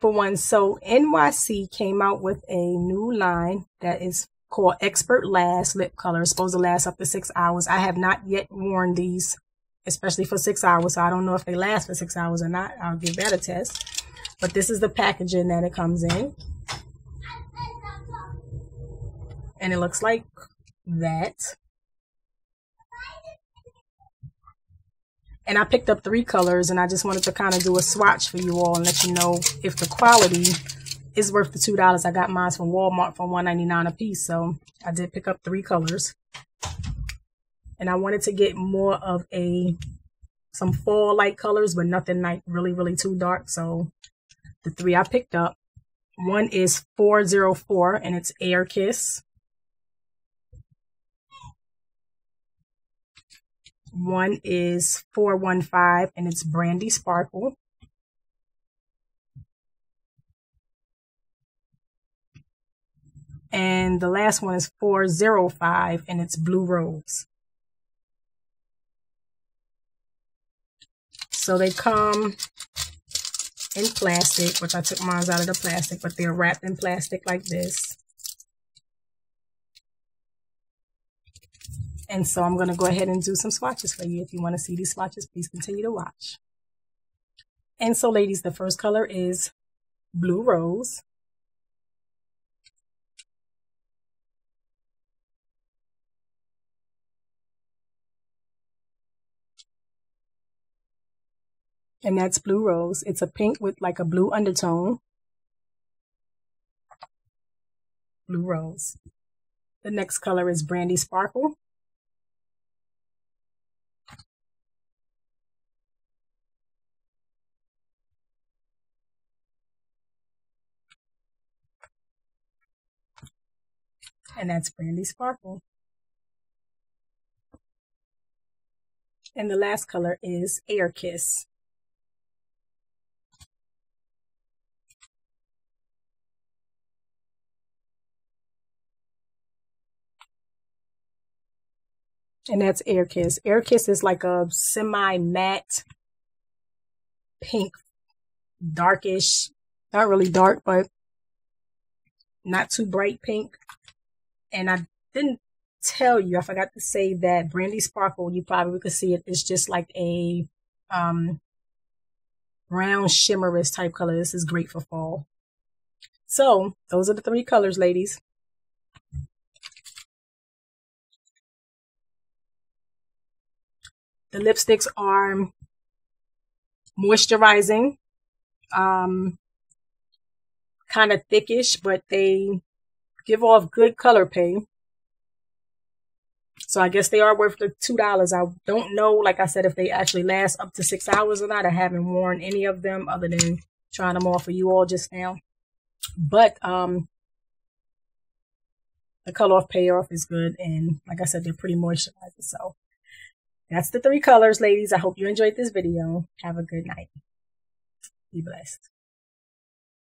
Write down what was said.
for one. So NYC came out with a new line that is called Expert Last lip color. It's supposed to last up to six hours. I have not yet worn these, especially for six hours. So I don't know if they last for six hours or not. I'll give that a test. But this is the packaging that it comes in. And it looks like that. And I picked up three colors and I just wanted to kind of do a swatch for you all and let you know if the quality is worth the $2. I got mine from Walmart for $1.99 a piece. So I did pick up three colors. And I wanted to get more of a some fall light colors, but nothing like really, really too dark. So the three I picked up, one is 404 and it's Air Kiss. One is 415 and it's Brandy Sparkle. And the last one is 405 and it's Blue Rose. So they come in plastic, which I took mine out of the plastic, but they're wrapped in plastic like this. And so I'm going to go ahead and do some swatches for you. If you want to see these swatches, please continue to watch. And so ladies, the first color is Blue Rose. And that's Blue Rose. It's a pink with like a blue undertone. Blue Rose. The next color is Brandy Sparkle. And that's Brandy Sparkle. And the last color is Air Kiss. And that's Air Kiss. Air Kiss is like a semi-matte pink, darkish, not really dark, but not too bright pink and I didn't tell you, I forgot to say that Brandy Sparkle, you probably could see it, it's just like a um, brown shimmerous type color. This is great for fall. So those are the three colors, ladies. The lipsticks are moisturizing, um, kind of thickish, but they give off good color pay. So I guess they are worth the two dollars. I don't know, like I said, if they actually last up to six hours or not. I haven't worn any of them other than trying them on for you all just now. But um the color off payoff is good and like I said, they're pretty moisturizing. So that's the three colors, ladies. I hope you enjoyed this video. Have a good night. Be blessed.